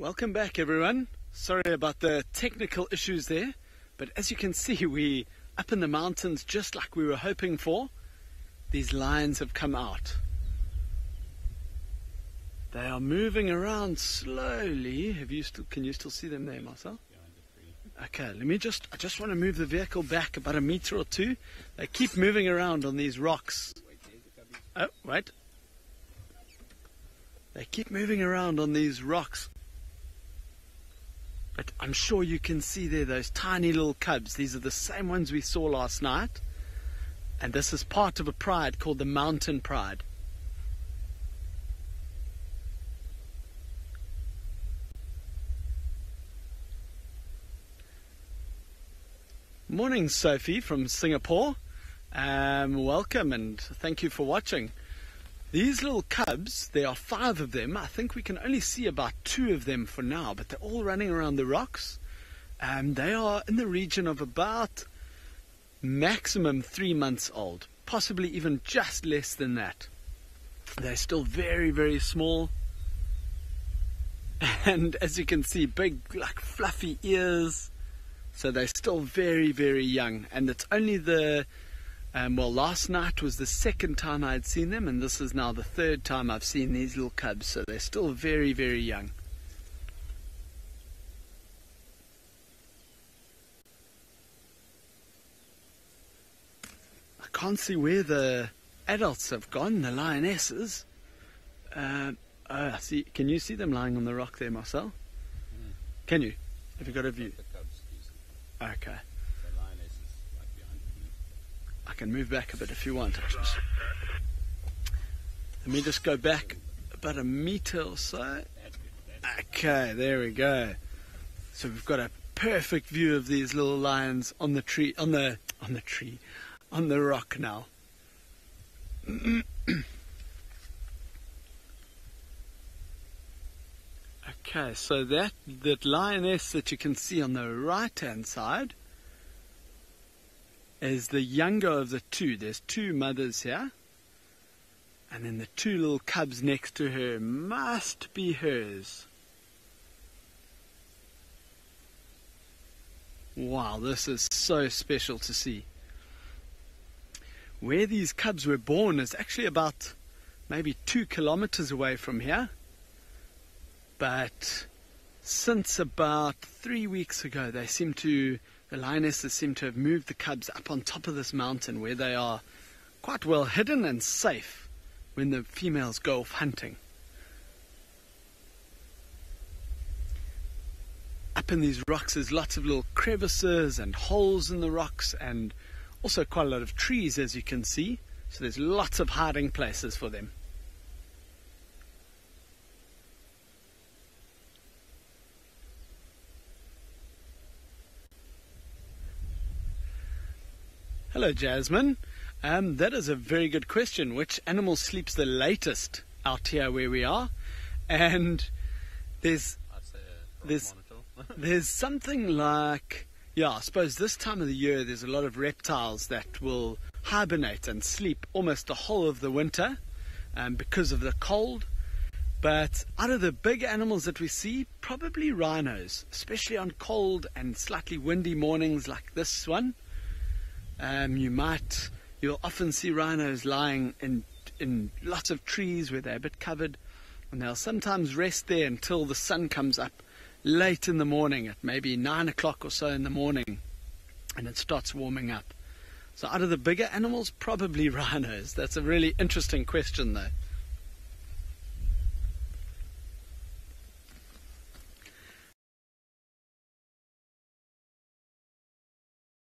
Welcome back, everyone. Sorry about the technical issues there, but as you can see, we up in the mountains just like we were hoping for. These lions have come out. They are moving around slowly. Have you still? Can you still see them there, Marcel? Okay, let me just. I just want to move the vehicle back about a meter or two. They keep moving around on these rocks. Oh, wait. They keep moving around on these rocks. But I'm sure you can see there those tiny little cubs. These are the same ones we saw last night. And this is part of a pride called the mountain pride. Morning, Sophie from Singapore. Um, welcome and thank you for watching. These little cubs, there are five of them. I think we can only see about two of them for now, but they're all running around the rocks. And they are in the region of about maximum three months old, possibly even just less than that. They're still very, very small. And as you can see, big, like fluffy ears. So they're still very, very young. And it's only the um, well, last night was the second time I'd seen them, and this is now the third time I've seen these little cubs, so they're still very, very young. I can't see where the adults have gone, the lionesses. Uh, uh, see, can you see them lying on the rock there, Marcel? Mm. Can you? Have you got a view? Okay. Can move back a bit if you want. Let me just go back about a meter or so. Okay, there we go. So we've got a perfect view of these little lions on the tree, on the on the tree, on the rock now. okay, so that that lioness that you can see on the right hand side is the younger of the two. There's two mothers here. And then the two little cubs next to her must be hers. Wow, this is so special to see. Where these cubs were born is actually about maybe two kilometers away from here. But since about three weeks ago, they seem to the lionesses seem to have moved the cubs up on top of this mountain where they are quite well hidden and safe when the females go off hunting. Up in these rocks, there's lots of little crevices and holes in the rocks, and also quite a lot of trees, as you can see. So there's lots of hiding places for them. Hello, Jasmine. Um, that is a very good question. Which animal sleeps the latest out here where we are? And there's there's there's something like yeah, I suppose this time of the year there's a lot of reptiles that will hibernate and sleep almost the whole of the winter um, because of the cold. But out of the big animals that we see, probably rhinos, especially on cold and slightly windy mornings like this one. Um, you might, you'll often see rhinos lying in, in lots of trees where they're a bit covered, and they'll sometimes rest there until the sun comes up late in the morning at maybe nine o'clock or so in the morning, and it starts warming up. So, out of the bigger animals, probably rhinos. That's a really interesting question, though.